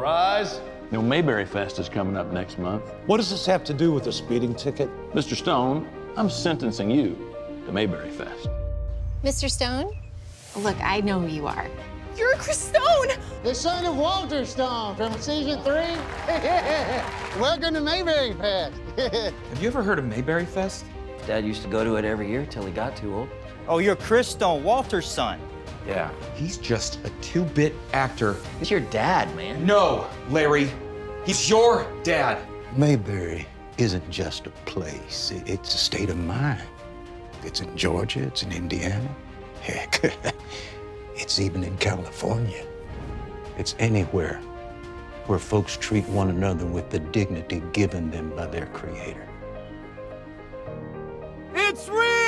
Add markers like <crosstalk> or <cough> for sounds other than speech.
rise. You know, Mayberry Fest is coming up next month. What does this have to do with a speeding ticket? Mr. Stone, I'm sentencing you to Mayberry Fest. Mr. Stone? Look, I know who you are. You're Chris Stone! The son of Walter Stone from season three. <laughs> Welcome to Mayberry Fest. <laughs> Have you ever heard of Mayberry Fest? Dad used to go to it every year till he got too old. Oh, you're Chris Stone, Walter's son. Yeah. He's just a two-bit actor. He's your dad, man. No, Larry. He's your dad. Mayberry isn't just a place, it's a state of mind. It's in Georgia, it's in Indiana. Heck, <laughs> it's even in California. It's anywhere where folks treat one another with the dignity given them by their Creator. It's real!